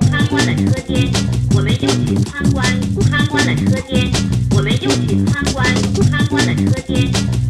参观了车间，我们又去参观。参观了车间，我们又去参观。参观车间。